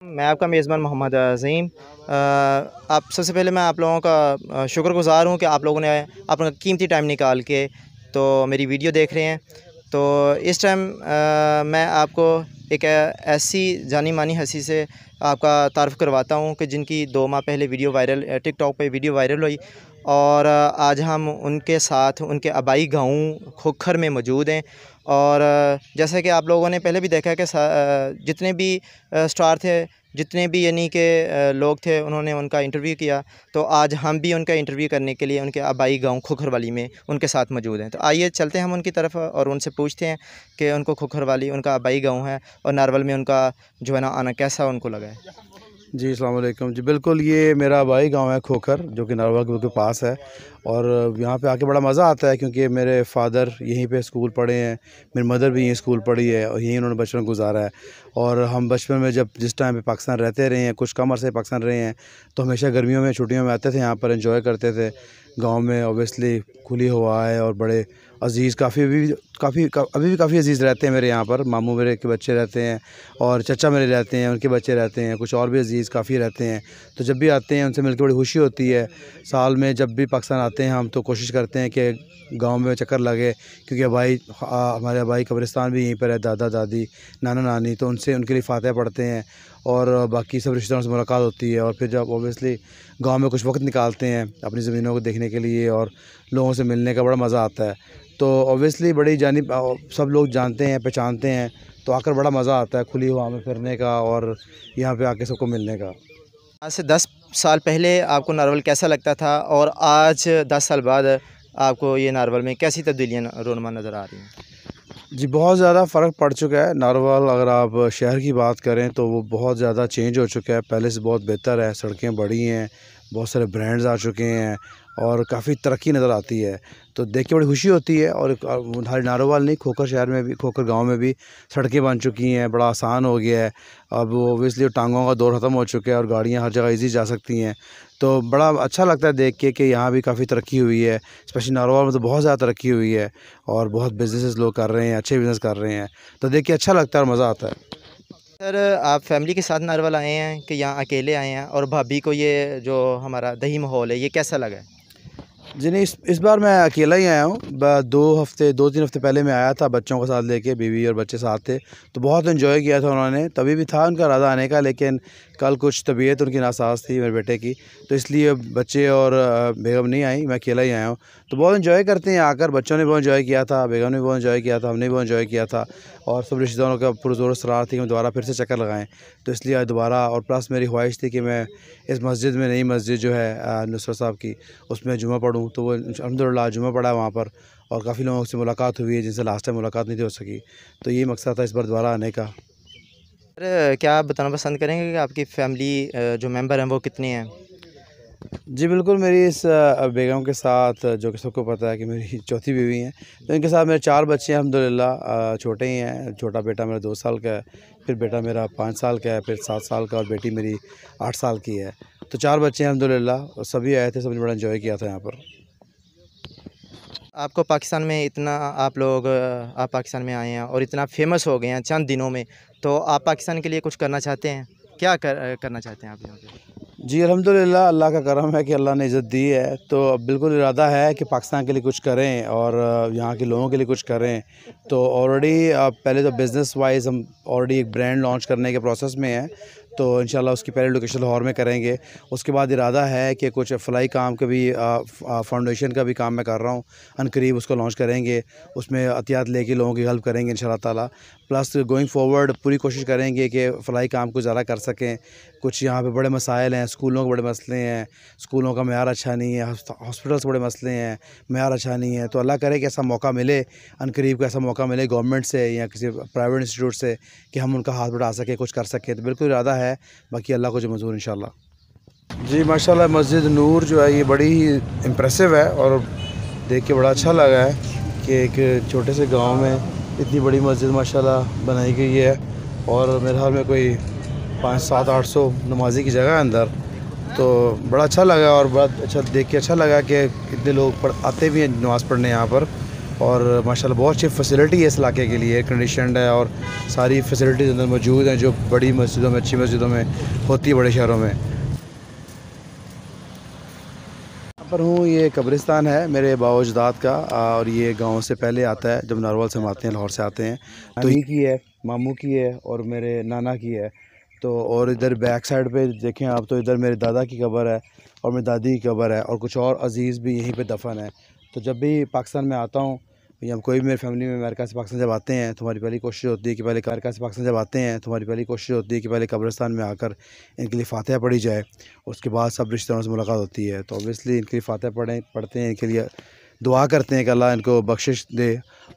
मैं आपका मेज़बान मोहम्मद अज़ीम आप सबसे पहले मैं आप लोगों का शुक्रगुज़ार हूँ कि आप लोगों ने अपना कीमती टाइम निकाल के तो मेरी वीडियो देख रहे हैं। तो इस टाइम मैं आपको एक ऐसी जानी मानी हँसी से आपका तारफ़ करवाता हूँ कि जिनकी दो माह पहले वीडियो वायरल टिकटॉक पे वीडियो वायरल हुई और आज हम उनके साथ, उनके आबाई गाँव खोखर में मौजूद हैं। और जैसा कि आप लोगों ने पहले भी देखा कि जितने भी स्टार थे, जितने भी यानी के लोग थे, उन्होंने उनका इंटरव्यू किया। तो आज हम भी उनका इंटरव्यू करने के लिए उनके आबाई गाँव खुखरवाली में उनके साथ मौजूद हैं। तो आइए चलते हैं हम उनकी तरफ़ और उनसे पूछते हैं कि उनको खुखरवाली, उनका आबाई गाँव है और नारवल में उनका जो है ना आना कैसा उनको लगा है। जी अलैक्म जी, बिल्कुल, ये मेरा भाई गाँव है खोखर, जो कि नारवा के पास है। और यहाँ पे आके बड़ा मज़ा आता है, क्योंकि मेरे फादर यहीं पे स्कूल पढ़े हैं, मेरी मदर भी यहीं स्कूल पढ़ी है, और यहीं उन्होंने बचपन गुजारा है। और हम बचपन में जब जिस टाइम पे पाकिस्तान रहते रहे हैं, कुछ कम अरसे पाकिस्तान रहे हैं तो हमेशा गर्मियों में, छुट्टियों में आते थे, यहाँ पर इन्जॉय करते थे। गाँव में ओबियसली खुली हवा है और बड़े अज़ीज़ काफ़ी अभी भी काफ़ी का, अभी भी काफ़ी अज़ीज़ रहते हैं मेरे यहाँ पर। मामू मेरे के बच्चे रहते हैं और चचा मेरे रहते हैं उनके बच्चे रहते हैं कुछ और भी अज़ीज़ काफ़ी रहते हैं। तो जब भी आते हैं उनसे मिलकर बड़ी खुशी होती है। साल में जब भी पाकिस्तान आते हैं हम तो कोशिश करते हैं कि गाँव में चक्कर लगे क्योंकि भाई हमारे भाई कब्रिस्तान भी यहीं पर है दादा दादी नाना नानी तो उनसे उनके लिए फातह पढ़ते हैं और बाकी सब रिश्तेदारों से मुलाकात होती है और फिर जब ओबियसली गाँव में कुछ वक्त निकालते हैं अपनी ज़मीनों को देखने के लिए और लोगों से मिलने का बड़ा मज़ा आता है। तो ओबियसली बड़ी जानी सब लोग जानते हैं पहचानते हैं तो आकर बड़ा मज़ा आता है खुली हवा में फिरने का और यहाँ पे आके सबको मिलने का। आज से दस साल पहले आपको नारवल कैसा लगता था और आज दस साल बाद आपको ये नारवल में कैसी तब्दीलियाँ रोनमा नज़र आ रही हैं? जी बहुत ज़्यादा फ़र्क पड़ चुका है। नारवाल अगर आप शहर की बात करें तो वो बहुत ज़्यादा चेंज हो चुका है। पहले से बहुत बेहतर है सड़कें बड़ी हैं बहुत सारे ब्रांड्स आ चुके हैं और काफ़ी तरक्की नज़र आती है। तो देख के बड़ी खुशी होती है और हमारे नारोवाल नहीं, खोखर शहर में भी, खोखर गाँव में भी सड़कें बन चुकी हैं, बड़ा आसान हो गया है। अब ओबियसली टांगों का दौर ख़त्म हो चुका है और गाड़ियाँ हर जगह ईजी जा सकती हैं। तो बड़ा अच्छा लगता है देख के कि यहाँ भी काफ़ी तरक्की हुई है स्पेशली नारोवाल में तो बहुत ज़्यादा तरक्की हुई है और बहुत बिज़नेस लोग कर रहे हैं, अच्छे बिज़नेस कर रहे हैं। तो देख के अच्छा लगता है और मज़ा आता है। सर, आप फैमिली के साथ नारवल आए हैं कि यहाँ अकेले आए हैं? और भाभी को ये जो हमारा दही माहौल है, ये कैसा लगा? है जी नहीं इस इस बार मैं अकेला ही आया हूँ। दो हफ़्ते, दो तीन हफ़्ते पहले मैं आया था बच्चों के साथ लेके, बीवी और बच्चे साथ थे। तो बहुत इन्जॉय किया था उन्होंने। तभी भी था उनका इरादा आने का, लेकिन कल कुछ तबीयत उनकी नासाज थी मेरे बेटे की तो इसलिए बच्चे और बेगम नहीं आई, मैं अकेला ही आया हूँ। तो बहुत इन्जॉय करते हैं आकर, बच्चों ने बहुत इन्जॉय किया था, बेगम ने बहुत इन्जॉय किया था, हमने भी बहुत इन्जॉय किया था और सब रिश्तेदारों का पुरजोर सरार थी कि हम दोबारा फिर से चक्कर लगाएँ। तो इसलिए आज दोबारा और प्लस मेरी ख्वाहिश थी कि मैं इस मस्जिद में नई मस्जिद जो है नुसरत साहब की, उसमें जुमा पढ़ूँ। तो वो अलहमदिल्ला जुमा पढ़ा वहाँ पर और काफ़ी लोगों से मुलाकात हुई है जिनसे लास्ट टाइम मुलाकात नहीं थी हो सकी। तो यही मकसद था इस बार दोबारा आने का। सर, क्या आप बताना पसंद करेंगे कि आपकी फ़ैमिली जो मेंबर हैं वो कितने हैं? जी, बिल्कुल मेरी इस बेगम के साथ, जो कि सबको पता है कि मेरी चौथी बीवी हैं तो इनके साथ मेरे चार बच्चे हैं अलहमदिल्ला छोटे ही हैं, छोटा बेटा मेरा दो साल का है, फिर बेटा मेरा पाँच साल का है, फिर सात साल का और बेटी मेरी आठ साल की है। तो चार बच्चे हैं अलहमदिल्ला सभी आए थे, सबने बड़ा इन्जॉय किया था यहाँ पर। आपको पाकिस्तान में इतना, आप लोग, आप पाकिस्तान में आए हैं और इतना फ़ेमस हो गए हैं चंद दिनों में तो आप पाकिस्तान के लिए कुछ करना चाहते हैं? क्या कर, करना चाहते हैं आप यहाँ पे? जी अलहमदिल्ला अल्लाह का करम है कि अल्लाह ने इज़्ज़त दी है तो अब बिल्कुल इरादा है कि पाकिस्तान के लिए कुछ करें और यहाँ के लोगों के लिए कुछ करें। तो ऑलरेडी पहले तो बिज़नेस वाइज हम ऑलरेडी एक ब्रांड लॉन्च करने के प्रोसेस में हैं तो इन उसकी पहले लोकेशन लाहौर में करेंगे। उसके बाद इरादा है कि कुछ फ़लाई काम का भी फाउंडेशन का भी काम मैं कर रहा हूँ। अनकरीब उसको लॉन्च करेंगे। उसमें अतियात लेके लोगों की हेल्प करेंगे इन ताला। प्लस गोइंग फॉरवर्ड पूरी कोशिश करेंगे कि फ़लाई काम को ज़्यादा कर सकें। कुछ यहाँ पे बड़े मसाइल हैं, स्कूलों के बड़े मसले हैं। स्कूलों का मैार अच्छा नहीं है हॉस्पिटल्स बड़े मसले हैं, मैार अच्छा नहीं है। तो अल्लाह करे कि ऐसा मौका मिले, अनकरीब का ऐसा मौका मिले गवर्नमेंट से या किसी प्राइवेट इंस्टीट्यूट से कि हम उनका हाथ बढ़ा सकें, कुछ कर सकें। तो बिल्कुल इरादा है बाकी अल्लाह को जो मंजूर इन जी माशाल्लाह मस्जिद नूर जो है, ये बड़ी ही इम्प्रेसिव है और देख के बड़ा अच्छा लगा है कि एक छोटे से गाँव में इतनी बड़ी मस्जिद माशाल्लाह बनाई गई है और मेरे हाल में कोई पाँच, सात, आठ सौ नमाजी की जगह है अंदर। तो बड़ा अच्छा लगा और बड़ा अच्छा देख के अच्छा लगा कि इतने लोग पढ़, आते भी हैं नमाज़ पढ़ने यहाँ पर। और माशाल्लाह बहुत अच्छी फैसिलिटी है इस इलाके के लिए एयर कंडीशन है और सारी फैसिलिटीज़ अंदर मौजूद हैं जो बड़ी मस्जिदों में अच्छी मस्जिदों में होती है बड़े शहरों में। यहाँ पर हूँ ये कब्रिस्तान है मेरे बावजदाद का और ये गाँव से पहले आता है जब नारवाल से हम आते हैं लाहौर से आते हैं। तो ही की है मामू की है और मेरे नाना की है। तो और इधर बैक साइड पे देखें आप तो इधर मेरे दादा की कबर है और मेरी दादी की कबर है और कुछ और अज़ीज़ भी यहीं पे दफन है। तो जब भी पाकिस्तान में आता हूँ या कोई भी मेरी फैमिली में अमेरिका से पाकिस्तान जब आते हैं, तुम्हारी पहली कोशिश होती है कि पहले अमेरिका से पाकिस्तान जब आते हैं, तुम्हारी पहली कोशिश होती है कि पहले कब्रिस्तान में आकर इनके लिए फातह पढ़ी जाए, उसके बाद सब रिश्तेदारों से मुलाकात होती है। तो ऑब्वियसली इनके लिए फातह पढ़ें, पढ़ते हैं, इनके लिए दुआ करते हैं कि अल्लाह इनको बख्शिश दे।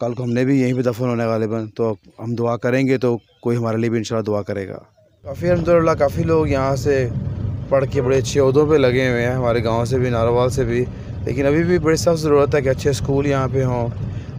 कल को हमने भी यहीं पर दफन होने वाले बन तो हम दुआ करेंगे तो कोई हमारे लिए भी इन दुआ करेगा। काफ़ी अलहमदिल्ला काफ़ी लोग यहाँ से पढ़ के बड़े अच्छे अहदों पर लगे हुए हैं, हमारे गाँव से भी, नारोवाल से भी। लेकिन अभी भी बड़ी सख्त ज़रूरत है कि अच्छे स्कूल यहाँ पे हों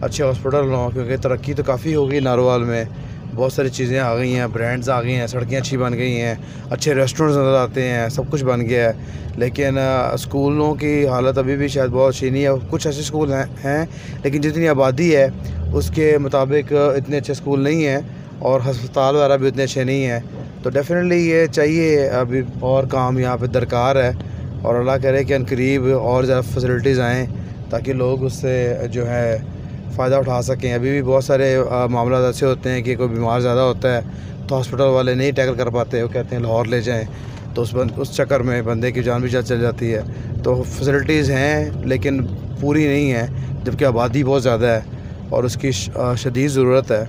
अच्छे हॉस्पिटल हों, क्योंकि तरक्की तो काफ़ी हो गई नारोवाल में। बहुत सारी चीज़ें आ गई हैं, ब्रांड्स आ गई हैं, सड़कें अच्छी बन गई हैं, अच्छे रेस्टोरेंट्स नज़र आते हैं, सब कुछ बन गया है। लेकिन स्कूलों की हालत अभी भी शायद बहुत अच्छी नहीं है कुछ अच्छे स्कूल हैं हैं, लेकिन जितनी आबादी है, उसके मुताबिक इतने अच्छे स्कूल नहीं हैं, और हस्पताल वगैरह भी उतने अच्छे नहीं हैं। तो डेफ़िनेटली ये चाहिए, अभी और काम यहाँ पर दरकार है, और अल्लाह करे कि करीब और ज़्यादा फैसिलिटीज़ आएँ, ताकि लोग उससे जो है फ़ायदा उठा सकें। अभी भी बहुत सारे मामला ऐसे होते हैं कि कोई बीमार ज़्यादा होता है तो हॉस्पिटल वाले नहीं टैकल कर पाते वो कहते हैं, लाहौर ले जाएँ। तो उस बंद, उस चक्कर में बंदे की जान भी जा, चल जाती है। तो फैसिलिटीज़ हैं, लेकिन पूरी नहीं है, जबकि आबादी बहुत ज़्यादा है और उसकी शदीद ज़रूरत है।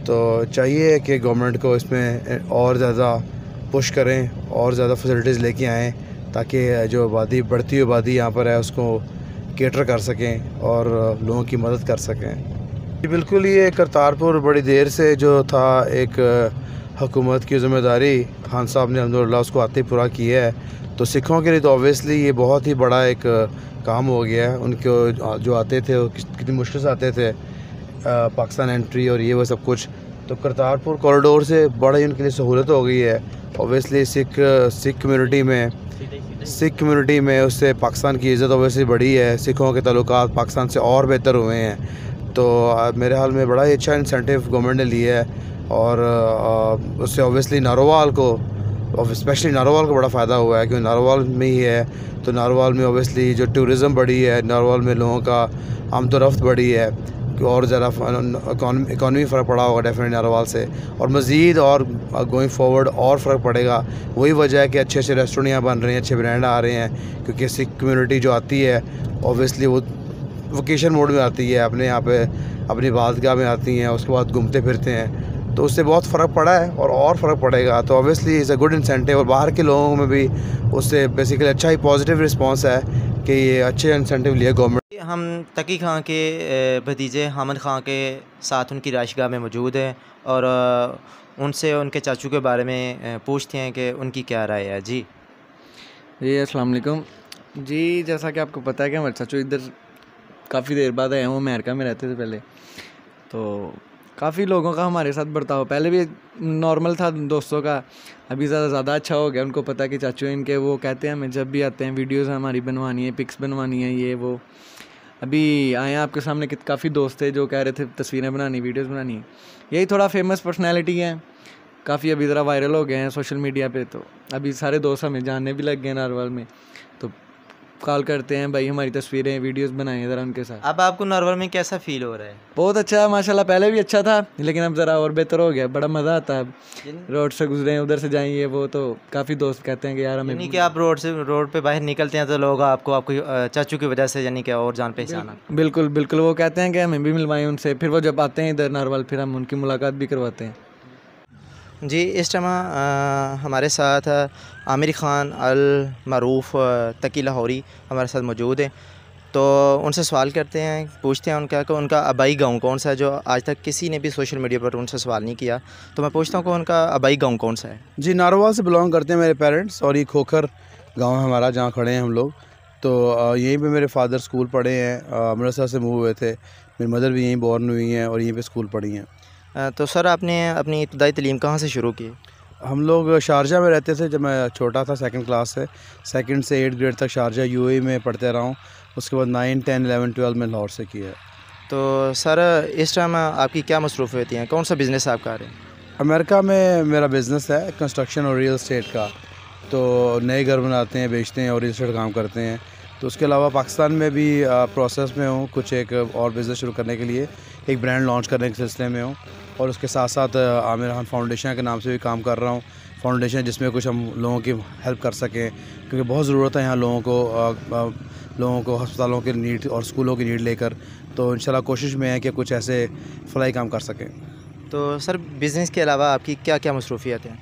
तो चाहिए कि गवर्नमेंट को इसमें और ज़्यादा पुश करें और ज़्यादा फैसिलिटीज़ लेके आएँ, ताकि जो आबादी, बढ़ती हुई आबादी यहाँ पर है, उसको केटर कर सकें और लोगों की मदद कर सकें। बिल्कुल, ये करतारपुर बड़ी देर से जो था एक हुकूमत की ज़िम्मेदारी, खान साहब ने अलहमदिल्ला उसको आते पूरा किया है। तो सिखों के लिए तो ऑब्वियसली ये बहुत ही बड़ा एक काम हो गया है। उनके जो आते थे वो कितनी मुश्किल से आते थे पाकिस्तान एंट्री और ये वो सब कुछ। तो करतारपुर कॉरिडोर से बड़ा उनके लिए सहूलत हो गई है। ओबियसली सिख सिख कम्यूनिटी में सिख कम्यूनिटी में उससे पाकिस्तान की इज़्ज़त ओबियसली बढ़ी है। सिखों के तल्लुक पाकिस्तान से और बेहतर हुए हैं। तो मेरे हाल में बड़ा ही अच्छा इंसेंटिव गवर्नमेंट ने लिया है और उससे ओबियसली नारोवाल को स्पेशली नारोवाल को बड़ा फ़ायदा हुआ है, क्योंकि नारोवाल में ही है। तो नारोवाल में ओबियसली जो टूरिज़म बढ़ी है, नारोवाल में लोगों का आमदोरफ्त बढ़ी है। और ज़रा इकानमी फ़र्क पड़ा होगा डेफिनेट नारोवाल से। और मज़ीद और गोइंग फॉरवर्ड और फ़र्क पड़ेगा। वही वजह है कि अच्छे अच्छे रेस्टोरेंट यहाँ बन रहे हैं, अच्छे ब्रांड आ रहे हैं, क्योंकि सिख कम्यूनिटी जो आती है ओबियसली वो वोकेशन मोड में आती है, अपने यहाँ पे, अपनी बादगाह में आती हैं, उसके बाद घूमते फिरते हैं। तो उससे बहुत फ़र्क पड़ा है और और फ़र्क पड़ेगा। तो obviously is a good incentive और बाहर के लोगों में भी उससे बेसिकली अच्छा ही पॉजिटिव रिस्पांस है कि ये अच्छे इंसेंटिव लिए गवर्नमेंट हम तकी खां के भतीजे हामद खां के साथ उनकी राशगाह में मौजूद हैं और उनसे उनके चाचू के बारे में पूछते हैं कि उनकी क्या राय है। जी। जी, अस्सलाम वालेकुम। जी, जैसा कि आपको पता है कि हमारे चाचू इधर काफ़ी देर बाद आए हैं, वो अमेरिका में रहते थे पहले। तो काफ़ी लोगों का हमारे साथ बर्ताव, पहले भी नॉर्मल था दोस्तों का, अभी ज़्यादा ज़्यादा अच्छा हो गया। उनको पता कि चाचू इनके, वो कहते हैं, हमें जब भी आते हैं, वीडियोज़ हमारी बनवानी है, पिक्स बनवानी है, ये, वो। अभी आए आपके सामने कित, काफ़ी दोस्त थे जो कह रहे थे तस्वीरें बनानी, वीडियोस बनानी। यही थोड़ा फ़ेमस पर्सनैलिटी है। काफ़ी अभी ज़रा वायरल हो गए हैं सोशल मीडिया पे तो अभी सारे दोस्त हमें जानने भी लग गए नारवाल में। कॉल करते हैं भाई हमारी तस्वीरें वीडियोस बनाए ज़रा उनके साथ। अब आपको नॉर्मल में कैसा फील हो रहा है? बहुत अच्छा माशाल्लाह पहले भी अच्छा था लेकिन अब ज़रा और बेहतर हो गया बड़ा मज़ा आता है। रोड से गुजरे उधर से जाएँगे वो तो काफ़ी दोस्त कहते हैं कि यार हमें कि आप रोड से रोड पे बाहर निकलते हैं तो लोग आपको आपको चाचू की वजह से यानी कि और जान पहचाना बिल्कुल बिल्कुल वो कहते हैं कि हमें भी मिलवाएँ उनसे फिर वो जब आते हैं इधर नारवाल फिर हम उनकी मुलाकात भी करवाते हैं। जी, इस टाइम हमारे साथ आमिर ख़ान, अल मरूफ़ तकी लाहौरी हमारे साथ मौजूद हैं। तो उनसे सवाल करते हैं, पूछते हैं उनका कि उनका आबाई गाँव कौन सा है, जो आज तक किसी ने भी सोशल मीडिया पर उनसे सवाल नहीं किया। तो मैं पूछता हूँ कि उनका आबाई गाँव कौन सा है? जी, नारोवाल से बिलोंग करते हैं मेरे पेरेंट्स और ये खोखर गाँव है हमारा, जहाँ खड़े हैं हम लोग। तो यहीं पे मेरे फादर स्कूल पढ़े हैं अमृतसर से मूव हुए थे। मेरी मदर भी यहीं बॉर्न हुई हैं और यहीं पे स्कूल पढ़ी हैं। तो सर आपने अपनी इब्तदाई तलीम कहाँ से शुरू की? हम लोग शारजा में रहते थे जब मैं छोटा था सेकंड क्लास से। सेकंड से एट ग्रेड तक शारजा यूएई में पढ़ते रहा हूँ। उसके बाद नाइन टेन एलेवन ट्वेल्व में लाहौर से किया। तो सर इस टाइम आपकी क्या मसरूफियत हैं? कौन सा बिज़नेस आप कर रहे हैं अमेरिका में मेरा बिज़नेस है कंस्ट्रक्शन और रियल एस्टेट का। तो नए घर बनाते हैं बेचते हैं और रियल एस्टेट काम करते हैं। तो उसके अलावा पाकिस्तान में भी प्रोसेस में हूँ, कुछ एक और बिज़नेस शुरू करने के लिए। एक ब्रांड लॉन्च करने के सिलसिले में हूँ और उसके साथ साथ आमिर खान फाउंडेशन के नाम से भी काम कर रहा हूँ। फाउंडेशन जिसमें कुछ हम लोगों की हेल्प कर सकें, क्योंकि बहुत ज़रूरत है यहाँ लोगों को लोगों को हस्पतालों की नीड और स्कूलों की नीड लेकर। तो इन कोशिश में है कि कुछ ऐसे फलाई काम कर सकें। तो सर बिज़नेस के अलावा आपकी क्या क्या मसरूफियात हैं?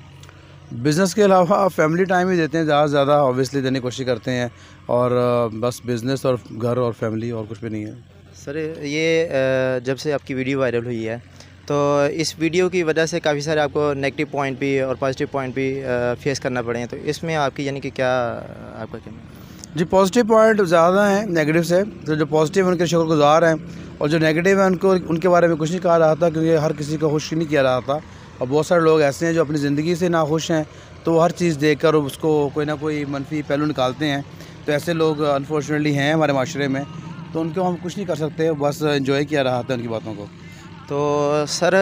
बिज़नेस के अलावा फैमिली टाइम ही देते हैं ज़्यादा से ज़्यादा ऑब्वियसली देने की कोशिश करते हैं और बस बिज़नेस और घर और फैमिली और कुछ भी नहीं है। सर ये जब से आपकी वीडियो वायरल हुई है तो इस वीडियो की वजह से काफ़ी सारे आपको नेगेटिव पॉइंट भी और पॉजिटिव पॉइंट भी फेस करना पड़े हैं। तो इसमें आपकी यानी कि क्या आपका कहना जी पॉजिटिव पॉइंट ज़्यादा हैं नेगेटिव से। तो जो पॉजिटिव उनके शुक्रगुजार हैं और जो नेगेटिव है उनको उनके बारे में कुछ नहीं कहा रहा था क्योंकि हर किसी को खुश नहीं किया रहा था। और बहुत सारे लोग ऐसे हैं जो अपनी ज़िंदगी से नाखुश हैं तो हर चीज़ देख कर उसको कोई ना कोई मनफी पहलू निकालते हैं। तो ऐसे लोग अनफॉर्चुनेटली हैं हमारे माशरे में तो उनको हम कुछ नहीं कर सकते बस इन्जॉय किया रहा था उनकी बातों को। तो सर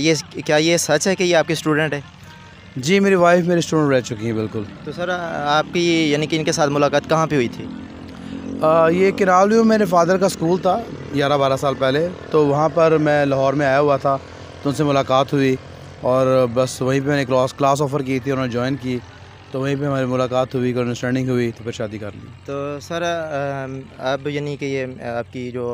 ये क्या ये सच है कि ये आपके स्टूडेंट है? जी मेरी वाइफ मेरी स्टूडेंट रह चुकी हैं बिल्कुल। तो सर आपकी यानी कि इनके साथ मुलाकात कहाँ पे हुई थी? आ, ये किनालवी मेरे फादर का स्कूल था ग्यारह बारह साल पहले तो वहाँ पर मैं लाहौर में आया हुआ था। तो उनसे मुलाकात हुई और बस वहीं पे मैंने क्लास क्लास ऑफ़र की थी, उन्होंने ज्वाइन की। तो वहीं पे हमारी मुलाकात हुई अंडरस्टैंडिंग हुई तो फिर शादी कर ली। तो सर अब यानी कि ये, आपकी जो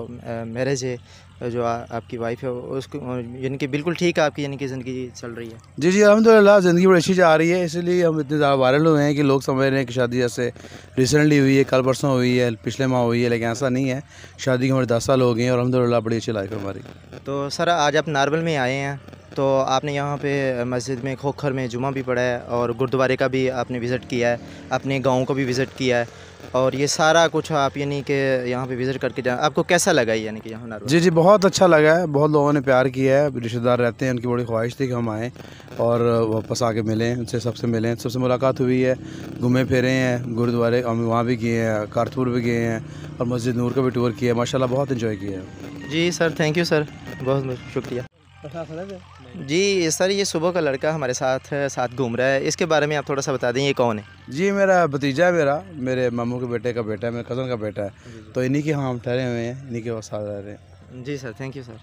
मैरिज है जो आ, आपकी वाइफ है उसको यानी कि बिल्कुल ठीक है आपकी यानी कि ज़िंदगी चल रही है। जी जी अलहमदिल्ला ज़िंदगी बड़ी अच्छी जा रही है इसलिए हम इतने ज़्यादा वायरल हुए हैं कि लोग समझ रहे हैं कि शादी जैसे रिसेंटली हुई है कल परसों हुई है पिछले माह हुई है लेकिन ऐसा नहीं है। शादी के हमारे दस साल हो गए हैं और अलहमदिल्ला बड़ी अच्छी लाइफ है हमारी। तो सर आज आप नारबल में आए हैं तो आपने यहाँ पे मस्जिद में खोखर में जुमा भी पढ़ा है और गुरुद्वारे का भी आपने विज़िट किया है अपने गाँव को भी विज़िट किया है। और ये सारा कुछ आप यानी कि यहाँ पे विज़िट करके जाए आपको कैसा लगा यानी कि यहाँ जी जी बहुत अच्छा लगा है। बहुत लोगों ने प्यार किया है। रिश्तेदार रहते हैं उनकी बड़ी ख्वाहिश थी कि हम आएँ और वापस आके मिलें उनसे सबसे मिलें। सबसे मुलाकात हुई है घूमे फिरे हैं गुरुद्वारे हम वहाँ भी गए हैं कारतपुर भी गए हैं और मस्जिद नूर का भी टूर किया है। माशा बहुत इन्जॉय किया है। जी सर थैंक यू सर बहुत बहुत शुक्रिया जी सर ये सुबह का लड़का हमारे साथ साथ घूम रहा है। इसके बारे में आप थोड़ा सा बता दें ये कौन है? जी मेरा भतीजा है मेरा। मेरे मामू के बेटे का बेटा है मेरे कज़न का बेटा है। तो इन्हीं के हम ठहरे हुए हैं इन्हीं के साथ रह रहे हैं। जी सर थैंक यू सर